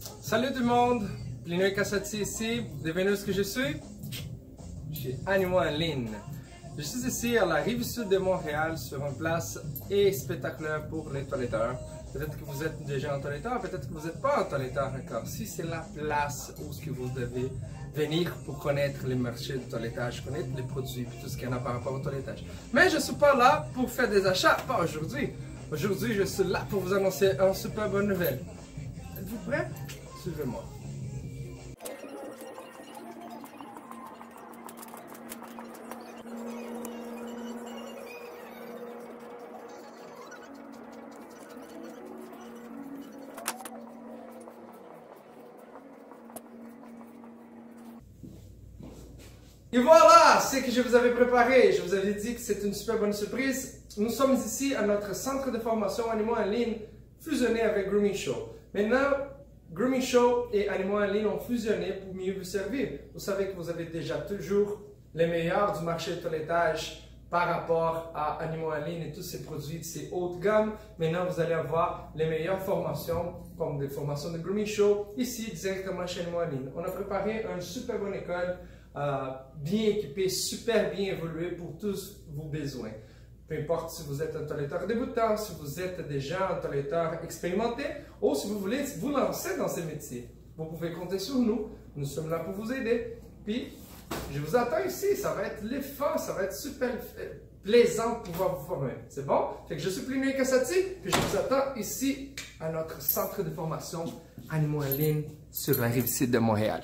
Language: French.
Salut tout le monde, Plinio Cassati ici. Devinez ce que je suis? Chez Animaux en ligne. Je suis ici à la rive sud de Montréal sur une place et spectaculaire pour les toiletteurs. Peut-être que vous êtes déjà en toiletteur, peut-être que vous n'êtes pas en toiletteur encore. Si c'est la place où ce que vous devez venir pour connaître les marchés de toilettage, connaître les produits tout ce qu'il y en a par rapport au toilettage. Mais je ne suis pas là pour faire des achats, pas aujourd'hui. Aujourd'hui, je suis là pour vous annoncer une super bonne nouvelle. Êtes-vous prêts? Suivez-moi. Et voilà ce que je vous avais préparé. Je vous avais dit que c'est une super bonne surprise. Nous sommes ici à notre centre de formation Animaux en ligne fusionné avec Grooming Show. Maintenant, Grooming Show et Animaux en ont fusionné pour mieux vous servir. Vous savez que vous avez déjà toujours les meilleurs du marché de toilettage par rapport à Animaux en et tous ces produits de ces hautes gammes. Maintenant, vous allez avoir les meilleures formations, comme des formations de Grooming Show, ici directement chez Animaux en. On a préparé une super bonne école, euh, bien équipée, super bien évoluée pour tous vos besoins peu importe si vous êtes un toiletteur débutant, si vous êtes déjà un toiletteur expérimenté ou si vous voulez vous lancer dans ce métier. Vous pouvez compter sur nous, nous sommes là pour vous aider. Puis, je vous attends ici, ça va être l'effort, ça va être super plaisant de pouvoir vous former. C'est bon? Fait que je suis Plinio Cassati, puis je vous attends ici à notre centre de formation Animaux en ligne sur la rive sud de Montréal.